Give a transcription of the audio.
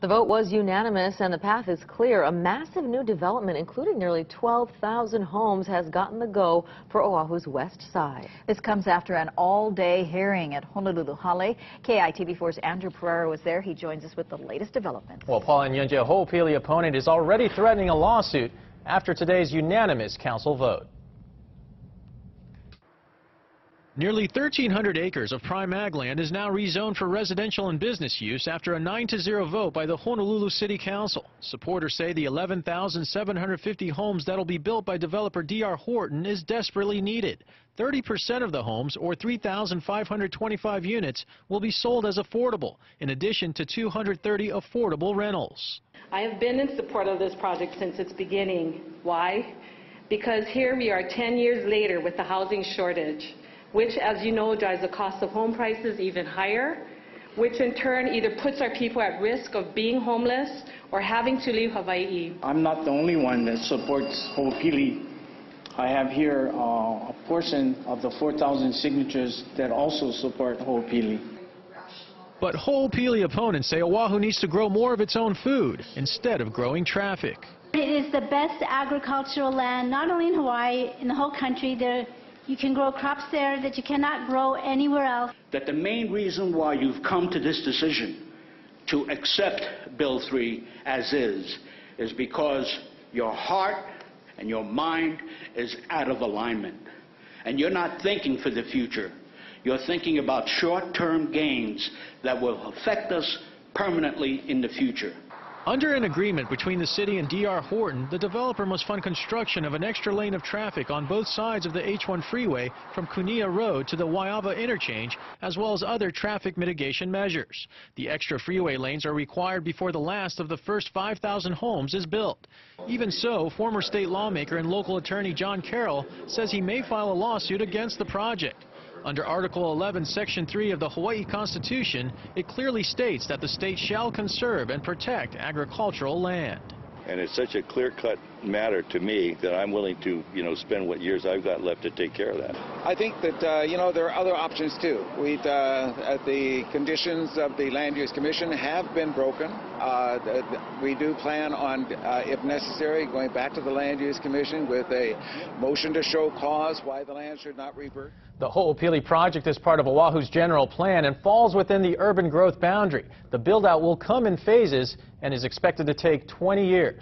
The vote was unanimous and the path is clear. A massive new development, including nearly 12,000 homes, has gotten the go for Oahu's west side. This comes after an all-day hearing at Honolulu Hale. KITV4's Andrew Pereira was there. He joins us with the latest developments. Well, Paul and Yunji, a Ho'opili opponent is already threatening a lawsuit after today's unanimous council vote. Nearly 1,300 acres of prime ag land is now rezoned for residential and business use after a 9-0 vote by the Honolulu City Council. Supporters say the 11,750 homes that'll be built by developer D.R. Horton is desperately needed. 30% of the homes, or 3,525 units, will be sold as affordable, in addition to 230 affordable rentals. I have been in support of this project since its beginning. Why? Because here we are 10 years later with the housing shortage which, as you know, drives the cost of home prices even higher, which in turn either puts our people at risk of being homeless or having to leave Hawaii. I'm not the only one that supports Ho'opili. I have here uh, a portion of the 4,000 signatures that also support Ho'opili. But Ho'opili opponents say Oahu needs to grow more of its own food instead of growing traffic. It is the best agricultural land, not only in Hawaii, in the whole country. There you can grow crops there that you cannot grow anywhere else. That the main reason why you've come to this decision to accept Bill 3 as is, is because your heart and your mind is out of alignment. And you're not thinking for the future. You're thinking about short-term gains that will affect us permanently in the future. Under an agreement between the city and D.R. Horton, the developer must fund construction of an extra lane of traffic on both sides of the H1 freeway from Kunia Road to the Waiawa interchange, as well as other traffic mitigation measures. The extra freeway lanes are required before the last of the first 5,000 homes is built. Even so, former state lawmaker and local attorney John Carroll says he may file a lawsuit against the project. Under Article 11, Section 3 of the Hawaii Constitution, it clearly states that the state shall conserve and protect agricultural land. And it's such a clear-cut matter to me that I'm willing to, you know, spend what years I've got left to take care of that. I think that, uh, you know, there are other options too. We, uh, the conditions of the Land Use Commission have been broken. Uh, we do plan on, uh, if necessary, going back to the Land Use Commission with a motion to show cause why the land should not revert. The Ho'opili project is part of Oahu's general plan and falls within the urban growth boundary. The build-out will come in phases and is expected to take 20 years.